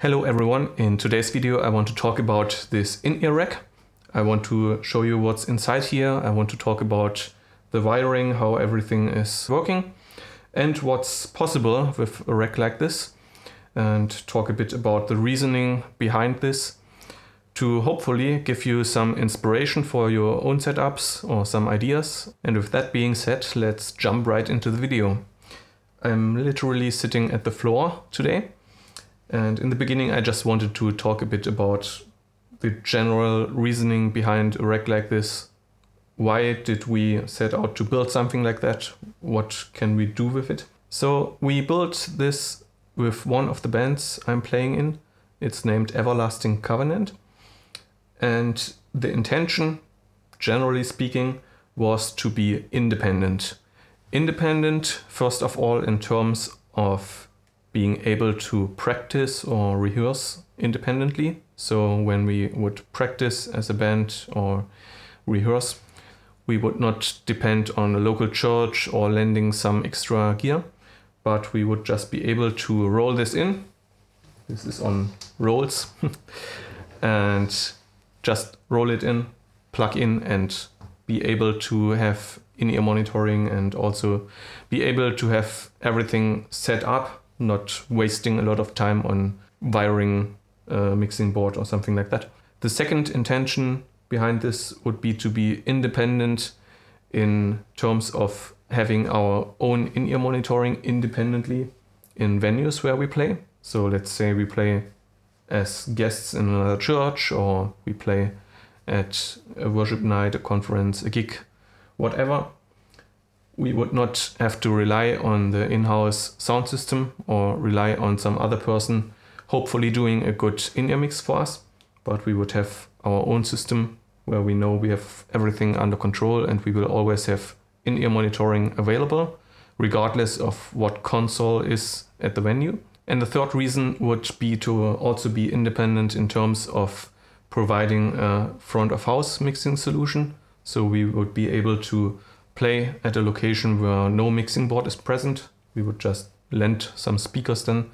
Hello everyone, in today's video I want to talk about this in-ear rack. I want to show you what's inside here, I want to talk about the wiring, how everything is working and what's possible with a rack like this and talk a bit about the reasoning behind this to hopefully give you some inspiration for your own setups or some ideas. And with that being said, let's jump right into the video. I'm literally sitting at the floor today. And in the beginning, I just wanted to talk a bit about the general reasoning behind a rack like this. Why did we set out to build something like that? What can we do with it? So we built this with one of the bands I'm playing in. It's named Everlasting Covenant. And the intention, generally speaking, was to be independent. Independent, first of all, in terms of being able to practice or rehearse independently. So when we would practice as a band or rehearse, we would not depend on a local church or lending some extra gear, but we would just be able to roll this in. This is on rolls. and just roll it in, plug in, and be able to have in-ear monitoring and also be able to have everything set up, not wasting a lot of time on wiring a mixing board or something like that. The second intention behind this would be to be independent in terms of having our own in-ear monitoring independently in venues where we play. So let's say we play as guests in another church or we play at a worship night, a conference, a gig, whatever, we would not have to rely on the in-house sound system or rely on some other person hopefully doing a good in-ear mix for us, but we would have our own system where we know we have everything under control and we will always have in-ear monitoring available regardless of what console is at the venue. And the third reason would be to also be independent in terms of providing a front of house mixing solution. So we would be able to play at a location where no mixing board is present. We would just lend some speakers then,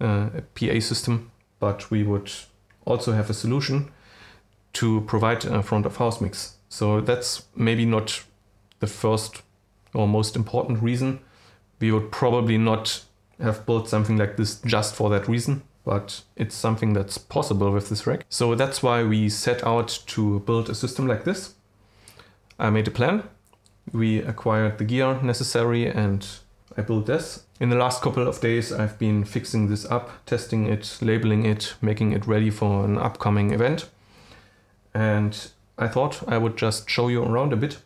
uh, a PA system, but we would also have a solution to provide a front of house mix. So that's maybe not the first or most important reason. We would probably not have built something like this just for that reason, but it's something that's possible with this rack. So that's why we set out to build a system like this. I made a plan. We acquired the gear necessary and I built this. In the last couple of days, I've been fixing this up, testing it, labeling it, making it ready for an upcoming event. And I thought I would just show you around a bit.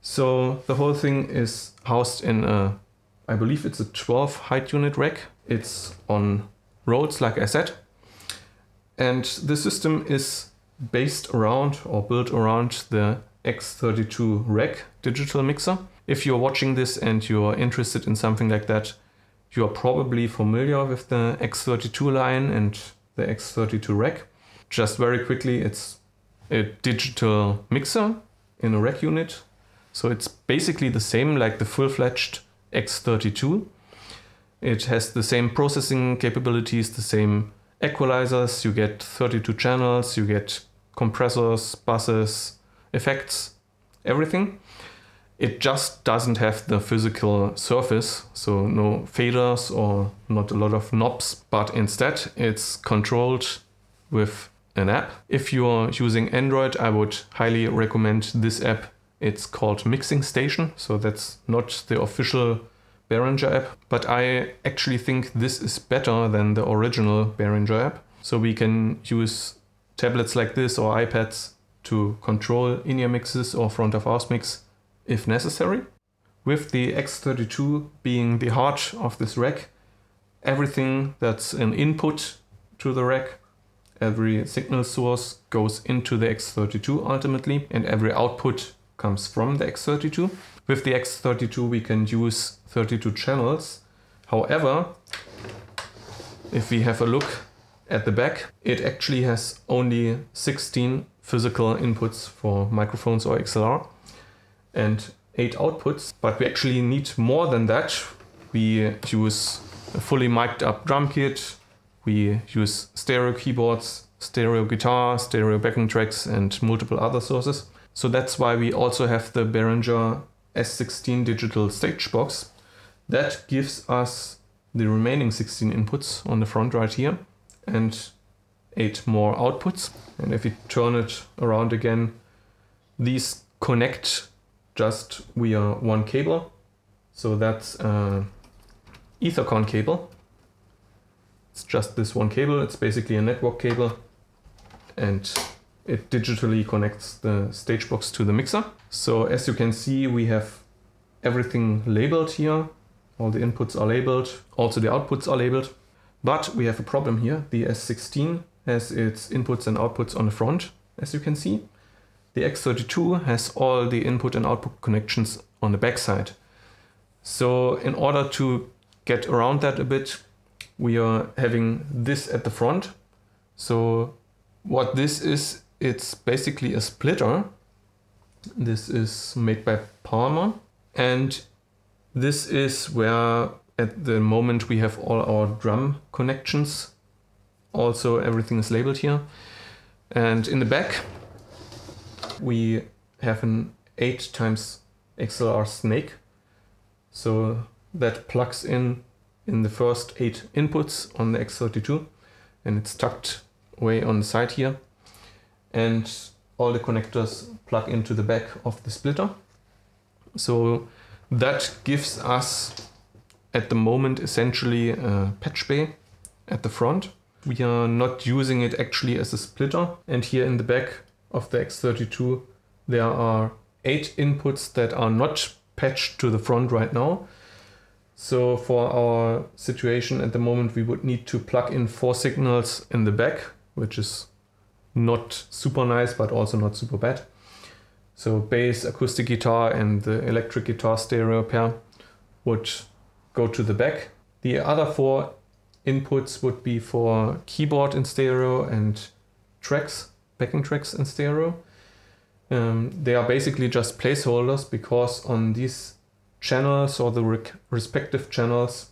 So the whole thing is housed in a I believe it's a 12 height unit rack. It's on rolls, like I said. And the system is based around or built around the X32 rack digital mixer. If you're watching this and you're interested in something like that, you are probably familiar with the X32 line and the X32 rack. Just very quickly, it's a digital mixer in a rack unit. So it's basically the same like the full-fledged X32. It has the same processing capabilities, the same equalizers, you get 32 channels, you get compressors, buses, effects, everything. It just doesn't have the physical surface, so no faders or not a lot of knobs, but instead it's controlled with an app. If you're using Android, I would highly recommend this app it's called Mixing Station, so that's not the official Behringer app, but I actually think this is better than the original Behringer app. So we can use tablets like this or iPads to control in-ear mixes or front of house mix if necessary. With the X32 being the heart of this rack, everything that's an input to the rack, every signal source goes into the X32 ultimately, and every output comes from the X32. With the X32 we can use 32 channels. However, if we have a look at the back, it actually has only 16 physical inputs for microphones or XLR and 8 outputs, but we actually need more than that. We use a fully mic'd up drum kit, we use stereo keyboards, stereo guitar, stereo backing tracks, and multiple other sources. So that's why we also have the Behringer S16 digital stage box. That gives us the remaining 16 inputs on the front right here and eight more outputs. And if we turn it around again, these connect just via one cable. So that's a Ethercon cable. It's just this one cable. It's basically a network cable and it digitally connects the stage box to the mixer. So as you can see, we have everything labeled here. All the inputs are labeled. Also the outputs are labeled. But we have a problem here. The S16 has its inputs and outputs on the front, as you can see. The X32 has all the input and output connections on the backside. So in order to get around that a bit, we are having this at the front. So what this is, it's basically a splitter. This is made by Palmer. And this is where at the moment we have all our drum connections. Also everything is labeled here. And in the back we have an 8 times XLR snake. So that plugs in in the first 8 inputs on the X32 and it's tucked away on the side here. And all the connectors plug into the back of the splitter. So that gives us at the moment essentially a patch bay at the front. We are not using it actually as a splitter. And here in the back of the X32, there are eight inputs that are not patched to the front right now. So for our situation at the moment, we would need to plug in four signals in the back, which is not super nice, but also not super bad. So bass, acoustic guitar and the electric guitar stereo pair would go to the back. The other four inputs would be for keyboard in stereo and tracks, backing tracks in stereo. Um, they are basically just placeholders because on these channels or the respective channels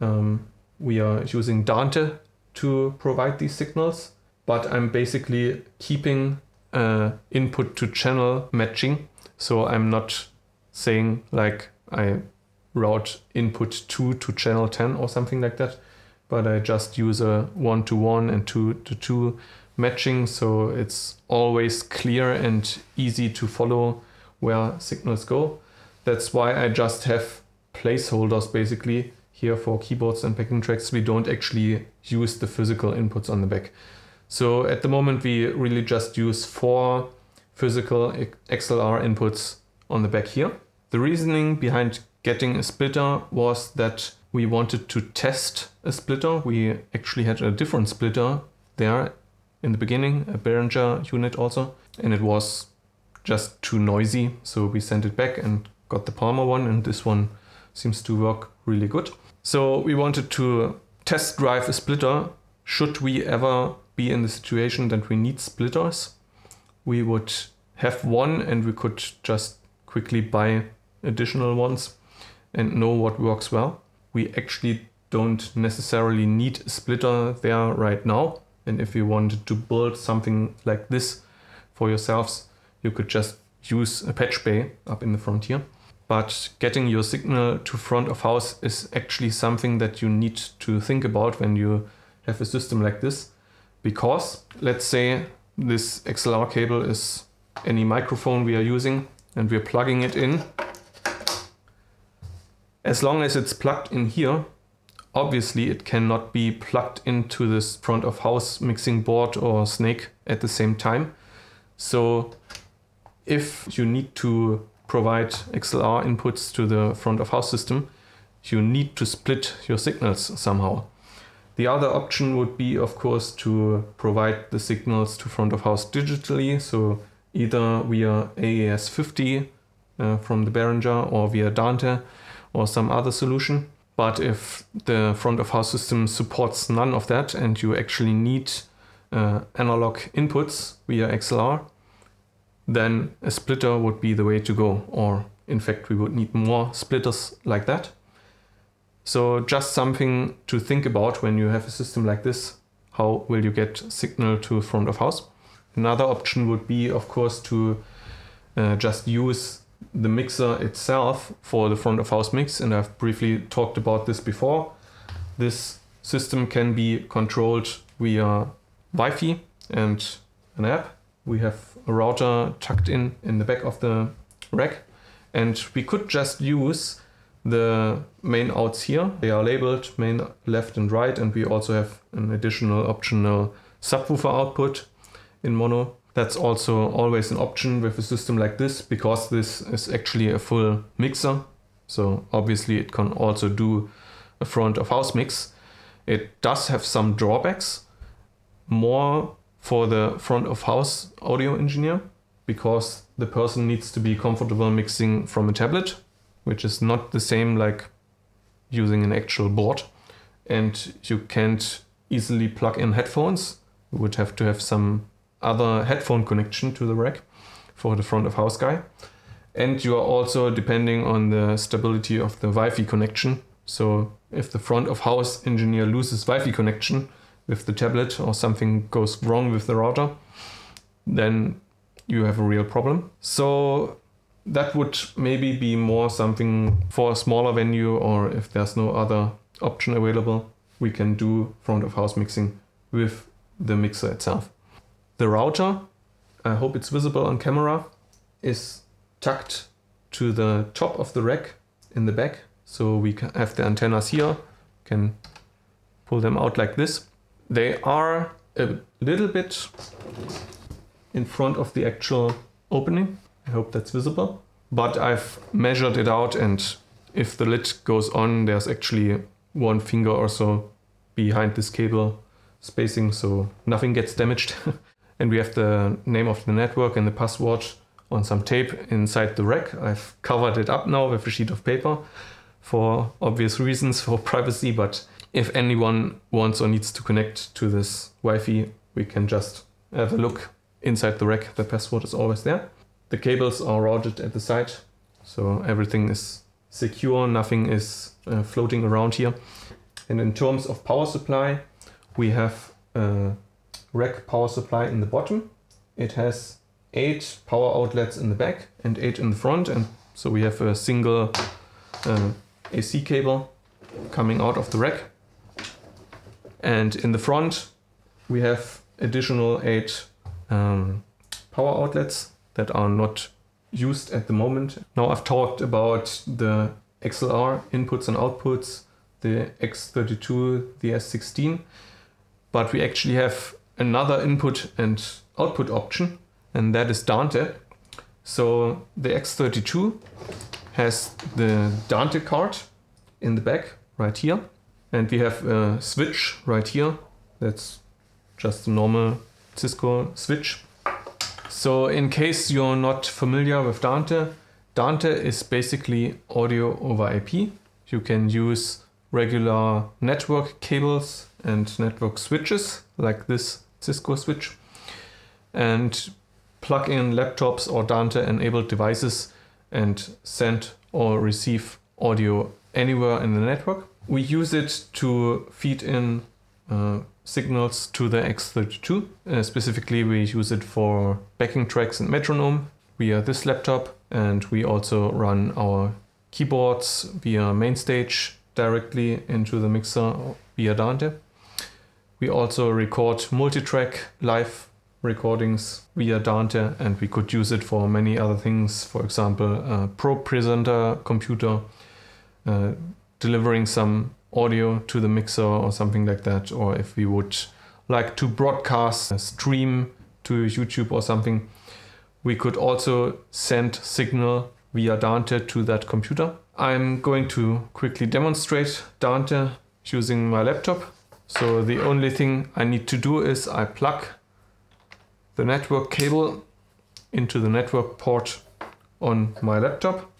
um, we are using Dante to provide these signals but I'm basically keeping uh, input to channel matching. So I'm not saying like I route input 2 to channel 10 or something like that, but I just use a 1 to 1 and 2 to 2 matching so it's always clear and easy to follow where signals go. That's why I just have placeholders basically here for keyboards and backing tracks. We don't actually use the physical inputs on the back. So at the moment we really just use four physical XLR inputs on the back here. The reasoning behind getting a splitter was that we wanted to test a splitter. We actually had a different splitter there in the beginning, a Behringer unit also, and it was just too noisy. So we sent it back and got the Palmer one and this one seems to work really good. So we wanted to test drive a splitter should we ever be in the situation that we need splitters, we would have one and we could just quickly buy additional ones and know what works well. We actually don't necessarily need a splitter there right now. And if you wanted to build something like this for yourselves, you could just use a patch bay up in the frontier. But getting your signal to front of house is actually something that you need to think about when you have a system like this because let's say this XLR cable is any microphone we are using and we're plugging it in. As long as it's plugged in here, obviously it cannot be plugged into this front of house mixing board or snake at the same time. So if you need to provide XLR inputs to the front of house system, you need to split your signals somehow. The other option would be, of course, to provide the signals to front of house digitally. So either via AES50 uh, from the Behringer or via Dante or some other solution. But if the front of house system supports none of that and you actually need uh, analog inputs via XLR, then a splitter would be the way to go. Or in fact, we would need more splitters like that. So just something to think about when you have a system like this. How will you get signal to front of house? Another option would be, of course, to uh, just use the mixer itself for the front of house mix. And I've briefly talked about this before. This system can be controlled via Wi-Fi and an app. We have a router tucked in in the back of the rack and we could just use the main outs here. They are labeled main left and right and we also have an additional optional subwoofer output in mono. That's also always an option with a system like this because this is actually a full mixer. So obviously it can also do a front of house mix. It does have some drawbacks, more for the front of house audio engineer because the person needs to be comfortable mixing from a tablet, which is not the same like using an actual board. And you can't easily plug in headphones. You would have to have some other headphone connection to the rack for the front of house guy. And you are also depending on the stability of the Wi-Fi connection. So if the front of house engineer loses Wi-Fi connection with the tablet or something goes wrong with the router, then you have a real problem. So that would maybe be more something for a smaller venue or if there's no other option available, we can do front of house mixing with the mixer itself. The router, I hope it's visible on camera, is tucked to the top of the rack in the back. So we have the antennas here, can pull them out like this. They are a little bit in front of the actual opening. I hope that's visible. But I've measured it out and if the lid goes on, there's actually one finger or so behind this cable spacing, so nothing gets damaged. and we have the name of the network and the password on some tape inside the rack. I've covered it up now with a sheet of paper for obvious reasons for privacy, but if anyone wants or needs to connect to this Wi-Fi, we can just have a look inside the rack. The password is always there. The cables are routed at the side, so everything is secure, nothing is uh, floating around here. And in terms of power supply, we have a rack power supply in the bottom. It has eight power outlets in the back and eight in the front. And so we have a single uh, AC cable coming out of the rack. And in the front, we have additional eight um, power outlets that are not used at the moment. Now I've talked about the XLR inputs and outputs, the X32, the S16, but we actually have another input and output option, and that is Dante. So the X32 has the Dante card in the back right here, and we have a switch right here. That's just a normal Cisco switch. So in case you're not familiar with Dante, Dante is basically audio over IP. You can use regular network cables and network switches like this Cisco switch and plug in laptops or Dante enabled devices and send or receive audio anywhere in the network. We use it to feed in uh, signals to the X32. Uh, specifically, we use it for backing tracks and metronome via this laptop. And we also run our keyboards via MainStage directly into the mixer via Dante. We also record multi-track live recordings via Dante and we could use it for many other things. For example, a Pro Presenter computer, uh, delivering some audio to the mixer or something like that. Or if we would like to broadcast a stream to YouTube or something, we could also send signal via Dante to that computer. I'm going to quickly demonstrate Dante using my laptop. So the only thing I need to do is I plug the network cable into the network port on my laptop.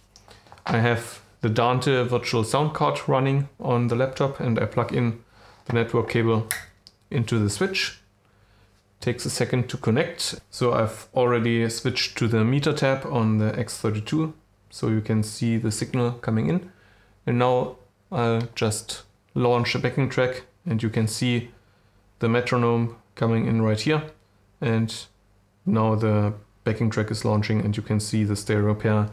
I have the Dante virtual sound card running on the laptop and I plug in the network cable into the switch. Takes a second to connect. So I've already switched to the meter tab on the X32 so you can see the signal coming in. And now I'll just launch a backing track and you can see the metronome coming in right here. And now the backing track is launching and you can see the stereo pair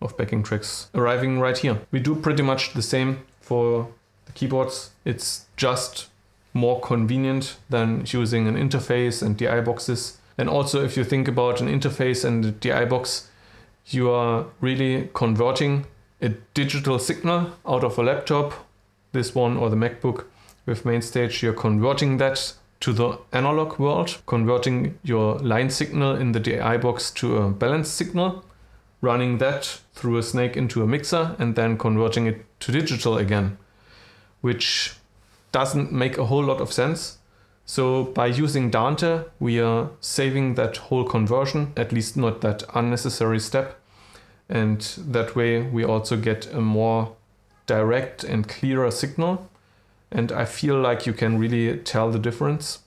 of backing tracks arriving right here. We do pretty much the same for the keyboards. It's just more convenient than using an interface and DI boxes. And also if you think about an interface and DI box, you are really converting a digital signal out of a laptop, this one or the MacBook with MainStage, you're converting that to the analog world, converting your line signal in the DI box to a balanced signal, running that through a snake into a mixer, and then converting it to digital again, which doesn't make a whole lot of sense. So by using Dante, we are saving that whole conversion, at least not that unnecessary step. And that way we also get a more direct and clearer signal. And I feel like you can really tell the difference.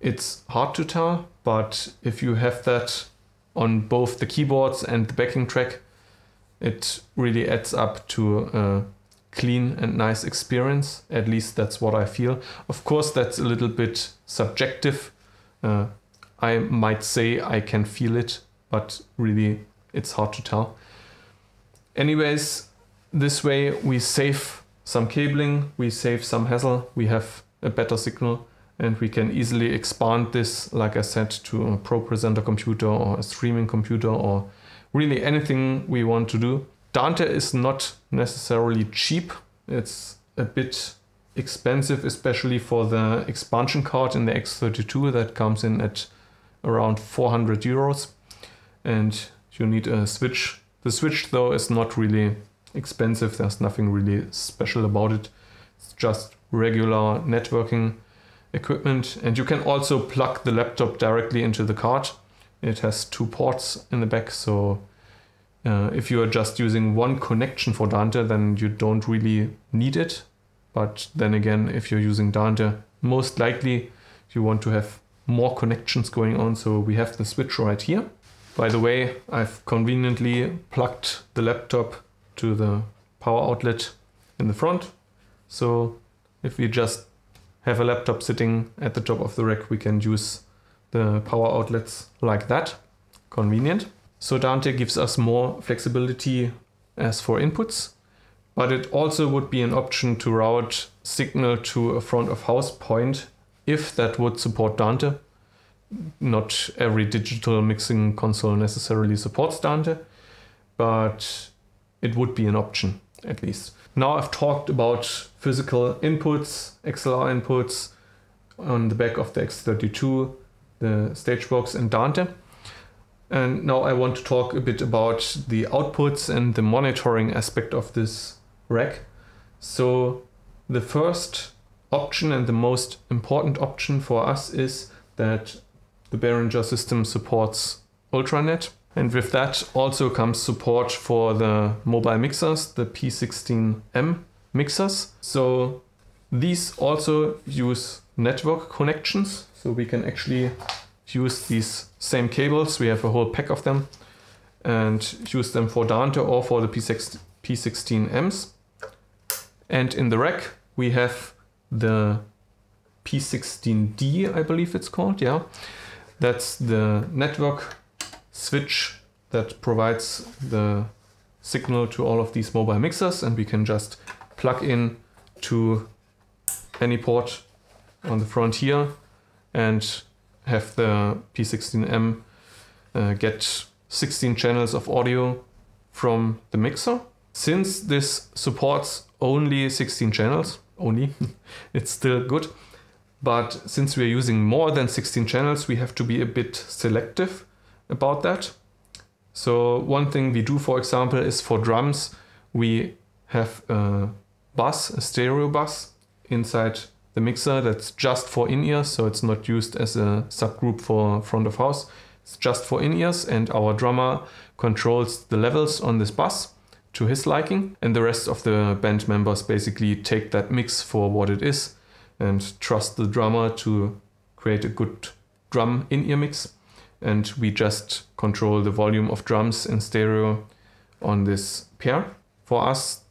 It's hard to tell, but if you have that on both the keyboards and the backing track, it really adds up to a clean and nice experience. At least that's what I feel. Of course, that's a little bit subjective. Uh, I might say I can feel it, but really it's hard to tell. Anyways, this way we save some cabling, we save some hassle, we have a better signal and we can easily expand this, like I said, to a Pro Presenter computer or a streaming computer or really anything we want to do. Dante is not necessarily cheap. It's a bit expensive, especially for the expansion card in the X32 that comes in at around 400 euros. And you need a switch. The switch though is not really expensive. There's nothing really special about it. It's just regular networking equipment. And you can also plug the laptop directly into the card. It has two ports in the back. So uh, if you are just using one connection for Dante, then you don't really need it. But then again, if you're using Dante, most likely you want to have more connections going on. So we have the switch right here. By the way, I've conveniently plugged the laptop to the power outlet in the front. So if we just have a laptop sitting at the top of the rack, we can use the power outlets like that. Convenient. So Dante gives us more flexibility as for inputs, but it also would be an option to route signal to a front of house point if that would support Dante not every digital mixing console necessarily supports Dante, but it would be an option at least. Now I've talked about physical inputs, XLR inputs on the back of the X32, the Stagebox and Dante. And now I want to talk a bit about the outputs and the monitoring aspect of this rack. So the first option and the most important option for us is that the Behringer system supports Ultranet. And with that also comes support for the mobile mixers, the P16M mixers. So these also use network connections. So we can actually use these same cables. We have a whole pack of them and use them for Dante or for the P6, P16Ms. And in the rack, we have the P16D, I believe it's called, yeah. That's the network switch that provides the signal to all of these mobile mixers and we can just plug in to any port on the front here and have the P16M uh, get 16 channels of audio from the mixer. Since this supports only 16 channels, only, it's still good, but since we're using more than 16 channels, we have to be a bit selective about that. So one thing we do, for example, is for drums, we have a bus, a stereo bus inside the mixer that's just for in-ears. So it's not used as a subgroup for front of house. It's just for in-ears and our drummer controls the levels on this bus to his liking. And the rest of the band members basically take that mix for what it is and trust the drummer to create a good drum in-ear mix. And we just control the volume of drums in stereo on this pair. For us,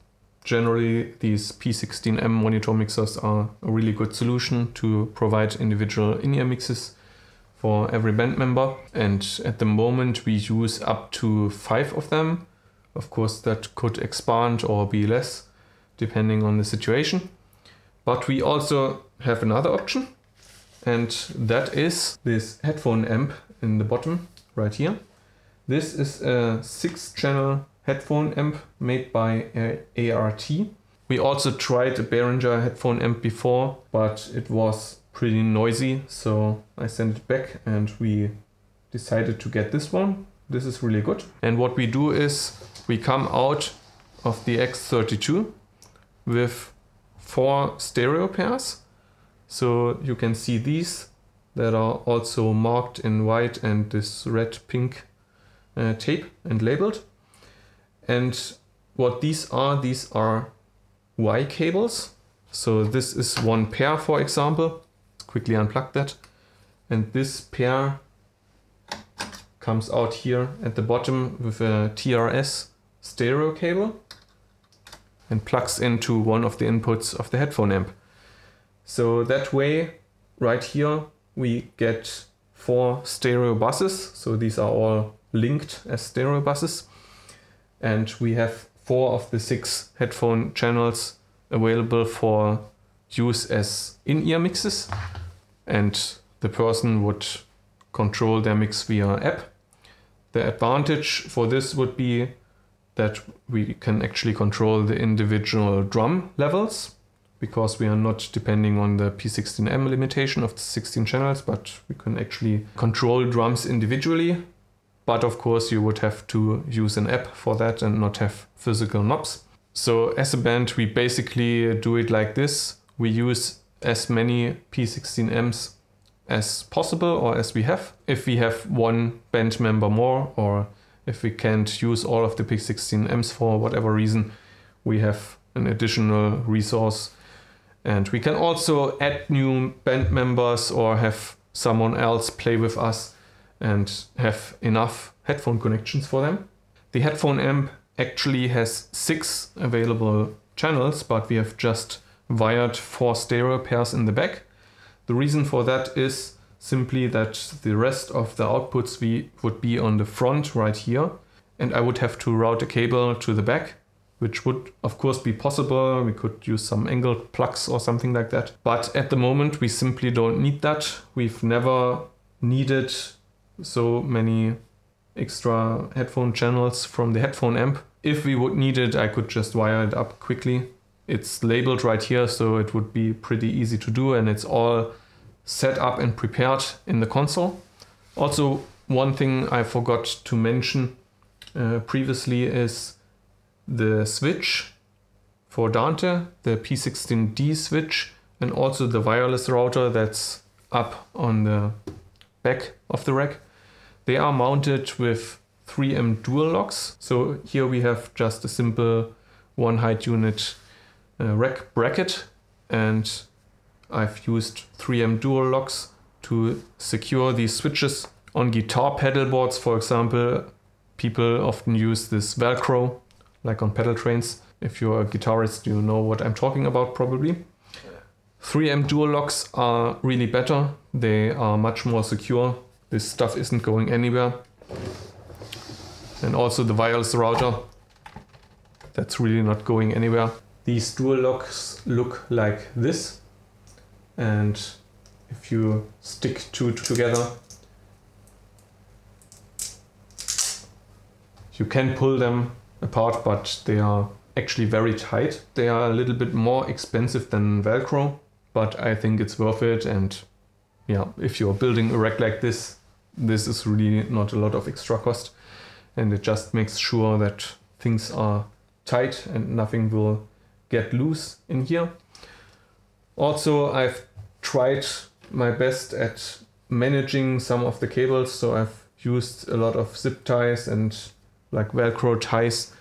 generally these P16M monitor mixers are a really good solution to provide individual in-ear mixes for every band member. And at the moment we use up to five of them. Of course that could expand or be less depending on the situation. But we also have another option and that is this headphone amp in the bottom right here. This is a six channel headphone amp made by uh, ART. We also tried a Behringer headphone amp before, but it was pretty noisy, so I sent it back and we decided to get this one. This is really good. And what we do is we come out of the X32 with four stereo pairs. So you can see these that are also marked in white and this red pink uh, tape and labeled. And what these are, these are Y cables. So this is one pair, for example. Let's quickly unplug that. And this pair comes out here at the bottom with a TRS stereo cable and plugs into one of the inputs of the headphone amp. So that way, right here, we get four stereo buses. So these are all linked as stereo buses. And we have four of the six headphone channels available for use as in-ear mixes. And the person would control their mix via app. The advantage for this would be that we can actually control the individual drum levels because we are not depending on the P16M limitation of the 16 channels, but we can actually control drums individually. But of course you would have to use an app for that and not have physical knobs. So as a band, we basically do it like this. We use as many P16Ms as possible or as we have. If we have one band member more or if we can't use all of the P16Ms for whatever reason, we have an additional resource. And we can also add new band members or have someone else play with us and have enough headphone connections for them. The headphone amp actually has six available channels, but we have just wired four stereo pairs in the back. The reason for that is simply that the rest of the outputs we would be on the front right here and I would have to route a cable to the back which would of course be possible. We could use some angled plugs or something like that. But at the moment we simply don't need that. We've never needed so many extra headphone channels from the headphone amp. If we would need it, I could just wire it up quickly. It's labeled right here, so it would be pretty easy to do and it's all set up and prepared in the console. Also, one thing I forgot to mention uh, previously is the switch for Dante, the P16D switch, and also the wireless router that's up on the back of the rack. They are mounted with 3M dual locks. So here we have just a simple one height unit uh, rack bracket and I've used 3M dual locks to secure these switches. On guitar pedal boards, for example, people often use this Velcro, like on pedal trains. If you're a guitarist, you know what I'm talking about probably. 3M dual locks are really better. They are much more secure. This stuff isn't going anywhere. And also the wireless router, that's really not going anywhere. These dual locks look like this and if you stick two together you can pull them apart but they are actually very tight. They are a little bit more expensive than velcro but i think it's worth it. And yeah if you're building a rack like this this is really not a lot of extra cost. And it just makes sure that things are tight and nothing will get loose in here. Also, I've tried my best at managing some of the cables, so I've used a lot of zip ties and like Velcro ties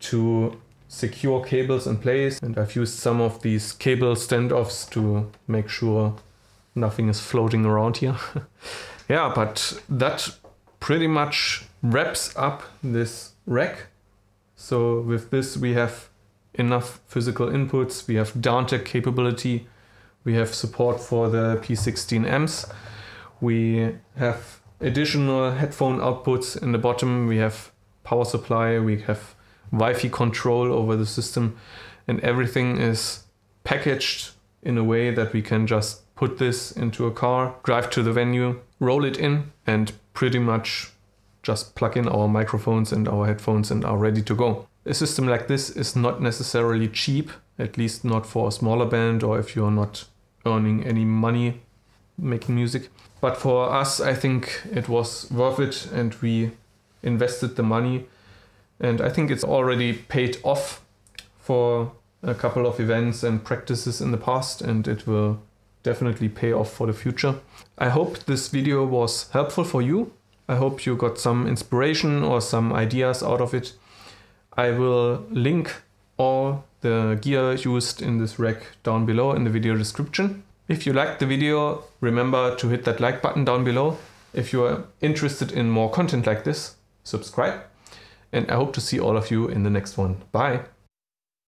to secure cables in place. And I've used some of these cable standoffs to make sure nothing is floating around here. yeah, but that pretty much wraps up this rack. So with this we have enough physical inputs. We have Dante capability. We have support for the P16Ms. We have additional headphone outputs in the bottom. We have power supply. We have Wi-Fi control over the system and everything is packaged in a way that we can just put this into a car, drive to the venue, roll it in and pretty much just plug in our microphones and our headphones and are ready to go. A system like this is not necessarily cheap, at least not for a smaller band or if you're not earning any money making music. But for us, I think it was worth it and we invested the money. And I think it's already paid off for a couple of events and practices in the past, and it will definitely pay off for the future. I hope this video was helpful for you. I hope you got some inspiration or some ideas out of it. I will link all the gear used in this rack down below in the video description. If you liked the video, remember to hit that like button down below. If you are interested in more content like this, subscribe. And I hope to see all of you in the next one. Bye.